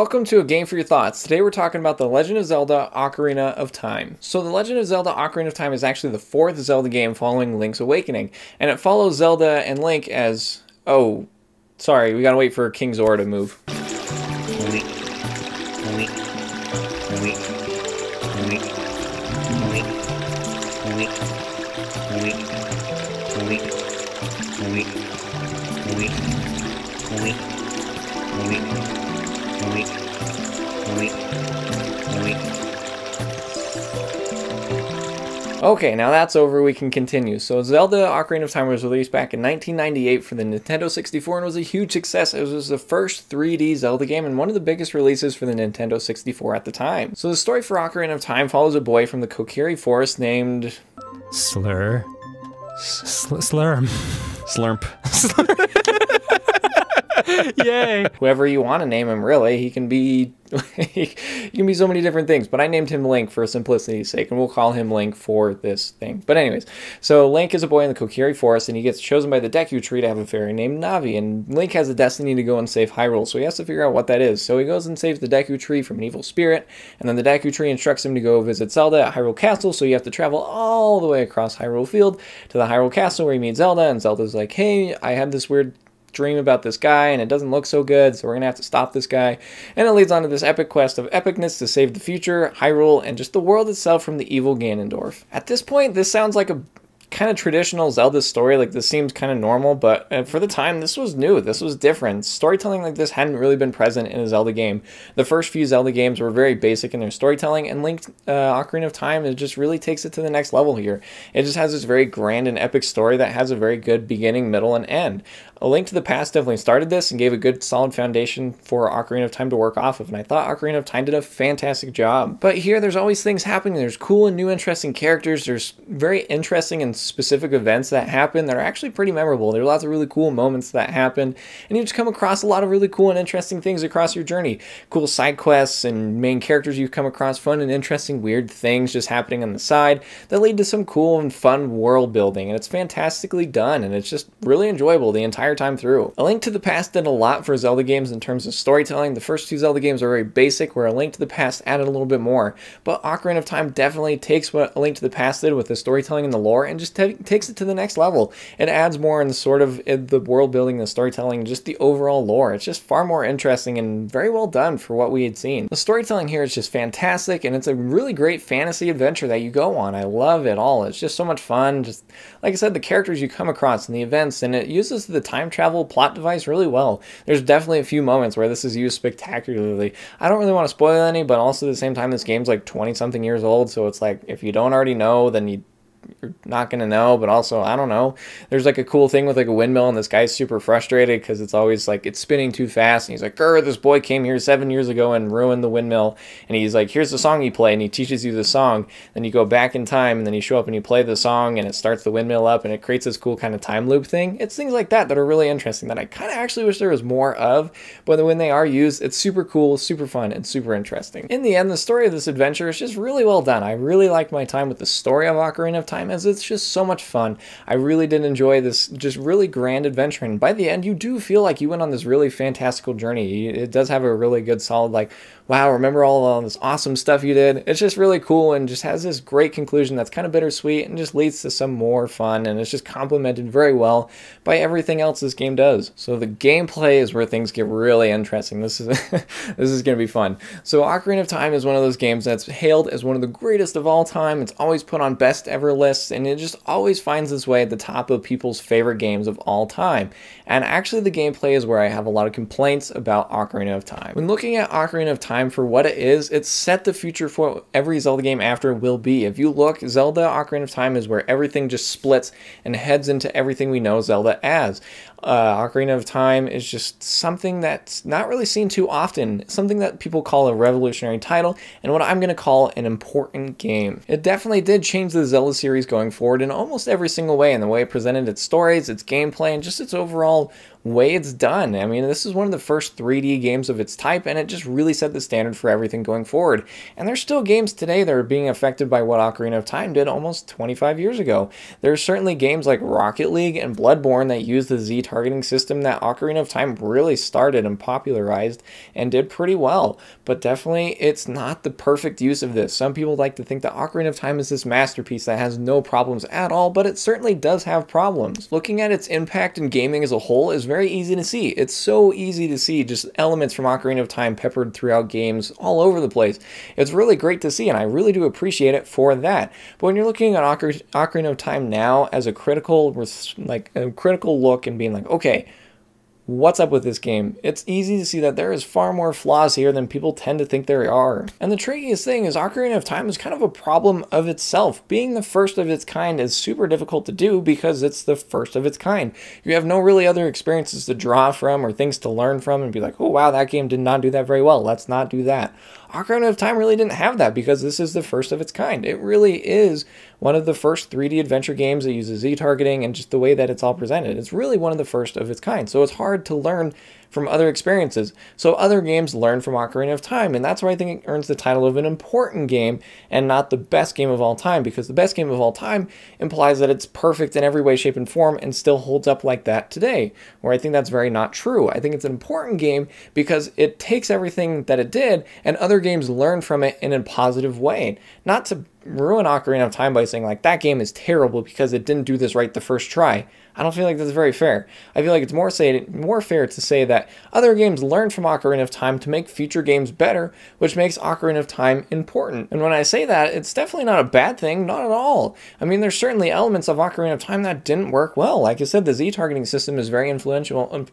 welcome to A Game for Your Thoughts. Today we're talking about The Legend of Zelda Ocarina of Time. So, The Legend of Zelda Ocarina of Time is actually the fourth Zelda game following Link's Awakening, and it follows Zelda and Link as. Oh, sorry, we gotta wait for King Zora to move. Okay, now that's over, we can continue. So Zelda Ocarina of Time was released back in 1998 for the Nintendo 64 and was a huge success. It was the first 3D Zelda game and one of the biggest releases for the Nintendo 64 at the time. So the story for Ocarina of Time follows a boy from the Kokiri Forest named... Slur. Sl- slurm. Slurp. Yay. Whoever you want to name him, really. He can be he can be so many different things, but I named him Link for simplicity's sake, and we'll call him Link for this thing. But anyways, so Link is a boy in the Kokiri Forest, and he gets chosen by the Deku Tree to have a fairy named Navi, and Link has a destiny to go and save Hyrule, so he has to figure out what that is. So he goes and saves the Deku Tree from an evil spirit, and then the Deku Tree instructs him to go visit Zelda at Hyrule Castle, so you have to travel all the way across Hyrule Field to the Hyrule Castle where you meet Zelda, and Zelda's like, hey, I had this weird dream about this guy and it doesn't look so good, so we're gonna have to stop this guy. And it leads on to this epic quest of epicness to save the future, Hyrule, and just the world itself from the evil Ganondorf. At this point, this sounds like a kind of traditional Zelda story. Like this seems kind of normal, but uh, for the time, this was new. This was different. Storytelling like this hadn't really been present in a Zelda game. The first few Zelda games were very basic in their storytelling, and Link uh, Ocarina of Time it just really takes it to the next level here. It just has this very grand and epic story that has a very good beginning, middle, and end. A Link to the Past definitely started this and gave a good solid foundation for Ocarina of Time to work off of, and I thought Ocarina of Time did a fantastic job. But here, there's always things happening. There's cool and new interesting characters. There's very interesting and specific events that happen that are actually pretty memorable. There's lots of really cool moments that happen, and you just come across a lot of really cool and interesting things across your journey. Cool side quests and main characters you've come across, fun and interesting weird things just happening on the side that lead to some cool and fun world building, and it's fantastically done, and it's just really enjoyable the entire time through. A Link to the Past did a lot for Zelda games in terms of storytelling. The first two Zelda games are very basic, where A Link to the Past added a little bit more, but Ocarina of Time definitely takes what A Link to the Past did with the storytelling and the lore and just takes it to the next level. It adds more in sort of the world building, the storytelling, just the overall lore. It's just far more interesting and very well done for what we had seen. The storytelling here is just fantastic, and it's a really great fantasy adventure that you go on. I love it all. It's just so much fun. Just like I said, the characters you come across and the events, and it uses the time travel plot device really well. There's definitely a few moments where this is used spectacularly. I don't really want to spoil any, but also at the same time, this game's like 20 something years old, so it's like if you don't already know, then you you're not gonna know but also i don't know. There's like a cool thing with like a windmill and this guy's super frustrated because it's always like it's spinning too fast and he's like Grr, this boy came here seven years ago and ruined the windmill and he's like here's the song you play and he teaches you the song. Then you go back in time and then you show up and you play the song and it starts the windmill up and it creates this cool kind of time loop thing. It's things like that that are really interesting that i kind of actually wish there was more of but when they are used it's super cool super fun and super interesting. In the end the story of this adventure is just really well done. I really liked my time with the story of ocarina of time as it's just so much fun. I really did enjoy this just really grand adventure. And by the end, you do feel like you went on this really fantastical journey. It does have a really good, solid, like, wow, remember all, this awesome stuff you did? It's just really cool and just has this great conclusion that's kind of bittersweet and just leads to some more fun. And it's just complemented very well by everything else this game does. So the gameplay is where things get really interesting. This is this is going to be fun. So Ocarina of Time is one of those games that's hailed as one of the greatest of all time. It's always put on best ever lists and it just always finds its way at the top of people's favorite games of all time. And actually the gameplay is where I have a lot of complaints about Ocarina of Time. When looking at Ocarina of Time for what it is, it's set the future for every Zelda game after will be. If you look, Zelda Ocarina of Time is where everything just splits and heads into everything we know Zelda as. Uh, Ocarina of Time is just something that's not really seen too often, something that people call a revolutionary title, and what I'm going to call an important game. It definitely did change the Zelda series going forward in almost every single way, in the way it presented its stories, its gameplay, and just its overall way it's done. I mean, this is one of the first 3D games of its type, and it just really set the standard for everything going forward. And there's still games today that are being affected by what Ocarina of Time did almost 25 years ago. There are certainly games like Rocket League and Bloodborne that use the Z targeting system that Ocarina of Time really started and popularized and did pretty well. But definitely, it's not the perfect use of this. Some people like to think that Ocarina of Time is this masterpiece that has no problems at all, but it certainly does have problems. Looking at its impact in gaming as a whole is very easy to see. It's so easy to see just elements from Ocarina of Time peppered throughout games all over the place. It's really great to see, and I really do appreciate it for that. But when you're looking at Ocar- Ocarina of Time now as a critical, like a critical look and being like, okay, what's up with this game. It's easy to see that there is far more flaws here than people tend to think there are. And the trickiest thing is Ocarina of Time is kind of a problem of itself. Being the first of its kind is super difficult to do because it's the first of its kind. You have no really other experiences to draw from or things to learn from and be like, oh wow, that game did not do that very well. Let's not do that. Ocarina of Time really didn't have that because this is the first of its kind. It really is one of the first 3D adventure games that uses Z targeting and just the way that it's all presented. It's really one of the first of its kind. So it's hard to learn from other experiences. So other games learn from Ocarina of Time, and that's why I think it earns the title of an important game and not the best game of all time, because the best game of all time implies that it's perfect in every way, shape, and form and still holds up like that today, where I think that's very not true. I think it's an important game because it takes everything that it did and other games learn from it in a positive way. Not to ruin Ocarina of Time by saying like that game is terrible because it didn't do this right the first try. I don't feel like that's very fair. I feel like it's more say more fair to say that other games learn from Ocarina of Time to make future games better, which makes Ocarina of Time important. And when I say that, it's definitely not a bad thing, not at all. I mean, there's certainly elements of Ocarina of Time that didn't work well. Like I said, the Z targeting system is very influential, um,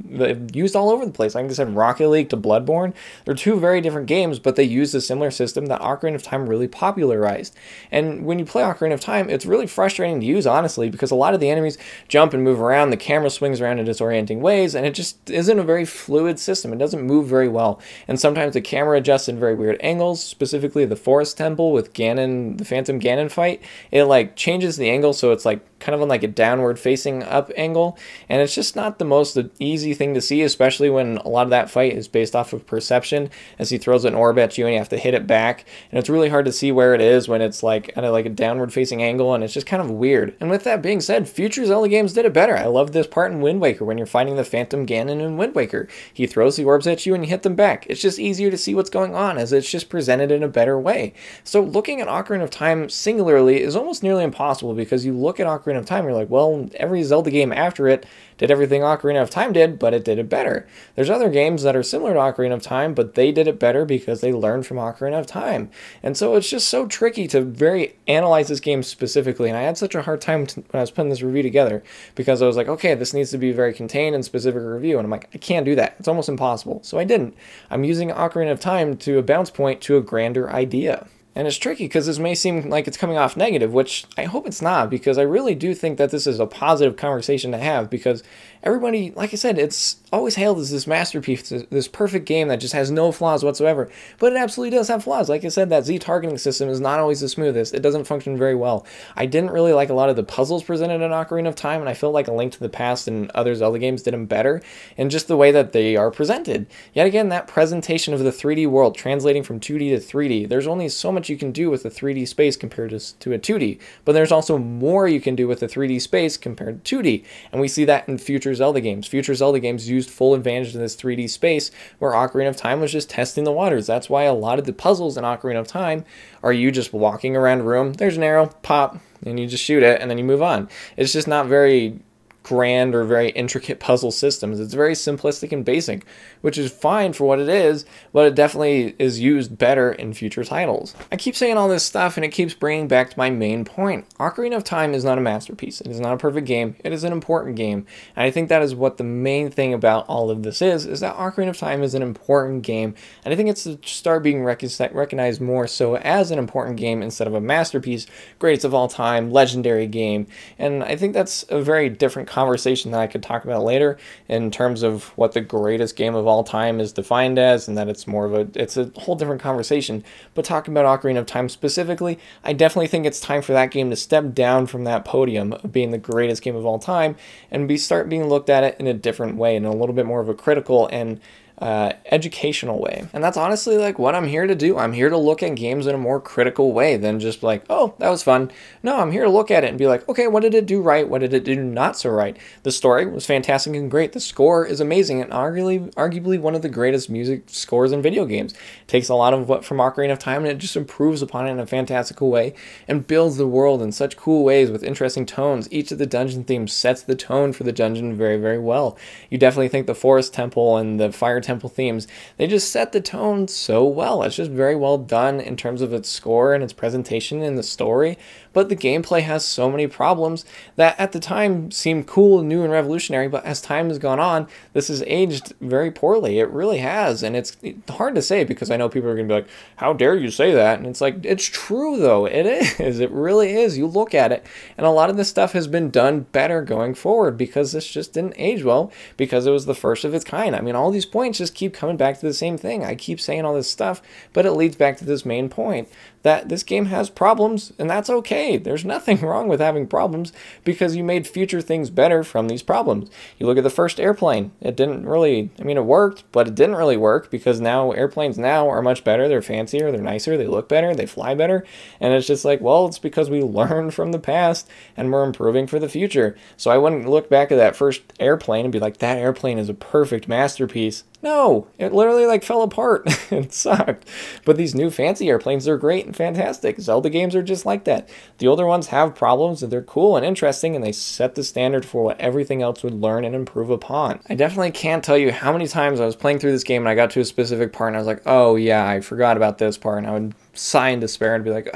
used all over the place. Like I said, Rocket League to Bloodborne, they're two very different games, but they use a similar system that Ocarina of Time really popularized. And when you play Ocarina of Time, it's really frustrating to use, honestly, because a lot of the enemies jump and move around, the camera swings around in disorienting ways, and it just isn't a very fluid system. It doesn't move very well. And sometimes the camera adjusts in very weird angles, specifically the Forest Temple with Ganon, the Phantom Ganon fight. It like changes the angle so it's like kind of on like a downward facing up angle. And it's just not the most easy thing to see, especially when a lot of that fight is based off of perception as he throws an orb at you and you have to hit it back. And it's really hard to see where it is when it's like at a, like a downward facing angle and it's just kind of weird. And with that being said, future Zelda games did it better. I love this part in Wind Waker when you're fighting the Phantom Ganon in Wind Waker. He throws the orbs at you and you hit them back. It's just easier to see what's going on as it's just presented in a better way. So looking at Ocarina of Time singularly is almost nearly impossible because you look at Ocarina Ocarina of Time, you're like, well, every Zelda game after it did everything Ocarina of Time did, but it did it better. There's other games that are similar to Ocarina of Time, but they did it better because they learned from Ocarina of Time. And so it's just so tricky to very analyze this game specifically. And I had such a hard time when I was putting this review together because I was like, okay, this needs to be very contained and specific review. And I'm like, I can't do that. It's almost impossible. So I didn't. I'm using Ocarina of Time to a bounce point to a grander idea. And it's tricky because this may seem like it's coming off negative, which I hope it's not, because I really do think that this is a positive conversation to have. Because everybody, like I said, it's always hailed as this masterpiece, this perfect game that just has no flaws whatsoever. But it absolutely does have flaws. Like I said, that Z targeting system is not always the smoothest. It doesn't function very well. I didn't really like a lot of the puzzles presented in Ocarina of Time, and I feel like A Link to the Past and other Zelda games did them better, and just the way that they are presented. Yet again, that presentation of the 3D world translating from 2D to 3D, there's only so much you can do with a 3D space compared to, to a 2D, but there's also more you can do with a 3D space compared to 2D, and we see that in future Zelda games. Future Zelda games used full advantage of this 3D space where Ocarina of Time was just testing the waters. That's why a lot of the puzzles in Ocarina of Time are you just walking around a room, there's an arrow, pop, and you just shoot it, and then you move on. It's just not very grand or very intricate puzzle systems. It's very simplistic and basic, which is fine for what it is, but it definitely is used better in future titles. I keep saying all this stuff and it keeps bringing back to my main point. Ocarina of Time is not a masterpiece. It is not a perfect game. It is an important game. And I think that is what the main thing about all of this is, is that Ocarina of Time is an important game. And I think it's to start being recognized more so as an important game instead of a masterpiece, greatest of all time, legendary game. And I think that's a very different conversation that I could talk about later in terms of what the greatest game of all time is defined as, and that it's more of a it's a whole different conversation. But talking about Ocarina of Time specifically, I definitely think it's time for that game to step down from that podium of being the greatest game of all time and be start being looked at it in a different way, in a little bit more of a critical and uh, educational way. And that's honestly like what I'm here to do. I'm here to look at games in a more critical way than just like, oh, that was fun. No, I'm here to look at it and be like, okay, what did it do right? What did it do not so right? The story was fantastic and great. The score is amazing and arguably, arguably one of the greatest music scores in video games. It takes a lot of what from Ocarina of Time and it just improves upon it in a fantastical way and builds the world in such cool ways with interesting tones. Each of the dungeon themes sets the tone for the dungeon very, very well. You definitely think the Forest Temple and the Fire temple themes, they just set the tone so well. It's just very well done in terms of its score and its presentation and the story. But the gameplay has so many problems that at the time seemed cool, and new, and revolutionary. But as time has gone on, this has aged very poorly. It really has. And it's hard to say because I know people are going to be like, how dare you say that? And it's like, it's true though. It is. It really is. You look at it, and a lot of this stuff has been done better going forward because this just didn't age well because it was the first of its kind. I mean, all these points just keep coming back to the same thing. I keep saying all this stuff, but it leads back to this main point that this game has problems, and that's okay. There's nothing wrong with having problems because you made future things better from these problems. You look at the first airplane, it didn't really, I mean, it worked, but it didn't really work because now airplanes now are much better. They're fancier, they're nicer, they look better, they fly better. And it's just like, well, it's because we learned from the past and we're improving for the future. So I wouldn't look back at that first airplane and be like, that airplane is a perfect masterpiece. No, it literally like fell apart. it sucked. But these new fancy airplanes are great and fantastic. Zelda games are just like that. The older ones have problems and they're cool and interesting and they set the standard for what everything else would learn and improve upon. I definitely can't tell you how many times I was playing through this game and I got to a specific part and I was like, oh yeah, I forgot about this part. And I would sigh in despair and be like,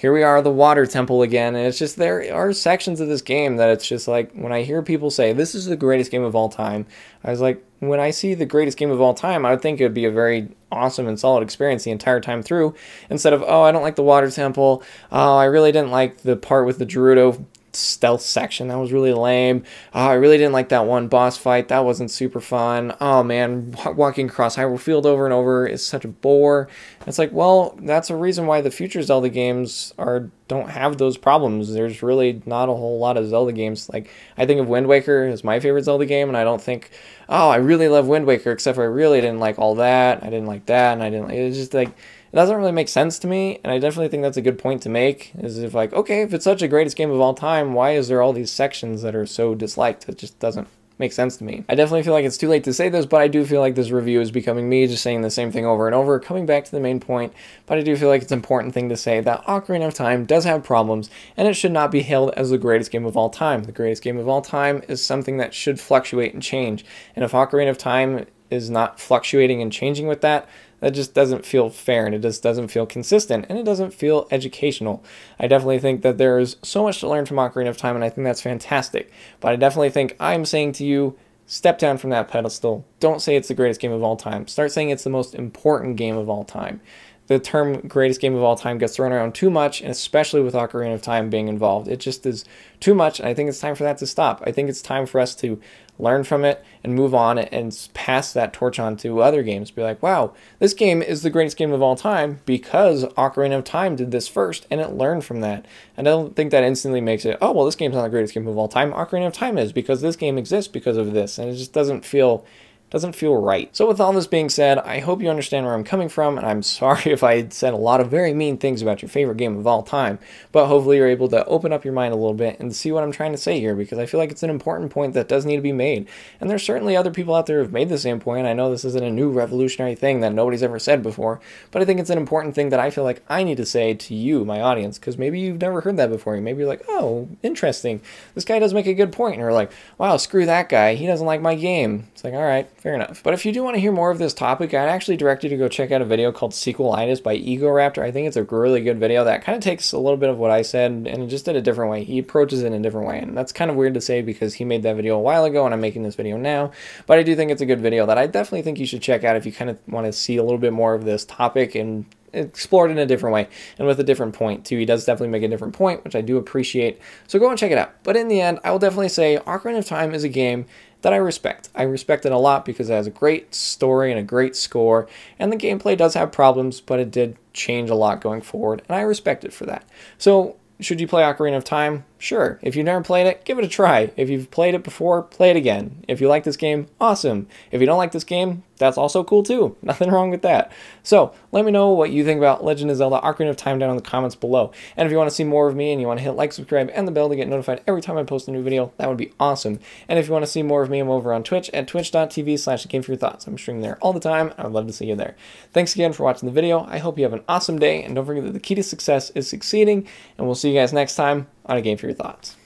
here we are, the water temple again. And it's just, there are sections of this game that it's just like, when I hear people say, this is the greatest game of all time, I was like, when I see the greatest game of all time, I would think it would be a very awesome and solid experience the entire time through. Instead of, oh, I don't like the water temple. Oh, I really didn't like the part with the Gerudo stealth section. That was really lame. Oh, i really didn't like that one boss fight. That wasn't super fun. Oh man walking across hyrule field over and over is such a bore. It's like well that's a reason why the future zelda games are don't have those problems. There's really not a whole lot of zelda games. Like i think of wind waker as my favorite zelda game and i don't think oh i really love wind waker except for i really didn't like all that i didn't like that and i didn't it's just like it doesn't really make sense to me and i definitely think that's a good point to make is if like okay if it's such a greatest game of all time why is there all these sections that are so disliked? It just doesn't make sense to me. I definitely feel like it's too late to say this but i do feel like this review is becoming me just saying the same thing over and over coming back to the main point but i do feel like it's an important thing to say that ocarina of time does have problems and it should not be hailed as the greatest game of all time. The greatest game of all time is something that should fluctuate and change and if ocarina of time is not fluctuating and changing with that that just doesn't feel fair and it just doesn't feel consistent and it doesn't feel educational. I definitely think that there is so much to learn from Ocarina of Time and I think that's fantastic. But I definitely think I'm saying to you, step down from that pedestal. Don't say it's the greatest game of all time. Start saying it's the most important game of all time. The term greatest game of all time gets thrown around too much, and especially with Ocarina of Time being involved. It just is too much, and I think it's time for that to stop. I think it's time for us to learn from it, and move on and pass that torch on to other games. Be like, wow, this game is the greatest game of all time because Ocarina of Time did this first and it learned from that. And I don't think that instantly makes it, oh, well, this game's not the greatest game of all time. Ocarina of Time is because this game exists because of this. And it just doesn't feel doesn't feel right. So with all this being said, I hope you understand where I'm coming from, and I'm sorry if I said a lot of very mean things about your favorite game of all time, but hopefully you're able to open up your mind a little bit and see what I'm trying to say here, because I feel like it's an important point that does need to be made. And there's certainly other people out there who've made the same point. I know this isn't a new revolutionary thing that nobody's ever said before, but I think it's an important thing that I feel like I need to say to you, my audience, because maybe you've never heard that before. Maybe you're like, oh, interesting. This guy does make a good. And you're like, wow, screw that guy. He doesn't like my game. It's like, all right, fair enough. But if you do want to hear more of this topic, I'd actually direct you to go check out a video called Sequelitis by Egoraptor. I think it's a really good video that kind of takes a little bit of what I said and just in a different way. He approaches it in a different way. And that's kind of weird to say because he made that video a while ago and I'm making this video now. But I do think it's a good video that I definitely think you should check out if you kind of want to see a little bit more of this topic and explored in a different way and with a different point too. He does definitely make a different point, which I do appreciate. So go and check it out. But in the end, I will definitely say Ocarina of Time is a game that I respect. I respect it a lot because it has a great story and a great score, and the gameplay does have problems, but it did change a lot going forward, and I respect it for that. So should you play Ocarina of Time? Sure. If you've never played it, give it a try. If you've played it before, play it again. If you like this game, awesome. If you don't like this game, that's also cool too. Nothing wrong with that. So let me know what you think about Legend of Zelda Ocarina of Time down in the comments below. And if you want to see more of me and you want to hit like, subscribe, and the bell to get notified every time I post a new video, that would be awesome. And if you want to see more of me, I'm over on Twitch at twitch.tv slash thoughts. I'm streaming there all the time. I would love to see you there. Thanks again for watching the video. I hope you have an awesome day. And don't forget that the key to success is succeeding. And we'll see you guys next time on A Game for Your Thoughts.